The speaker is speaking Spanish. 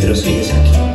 Pero sigues aquí.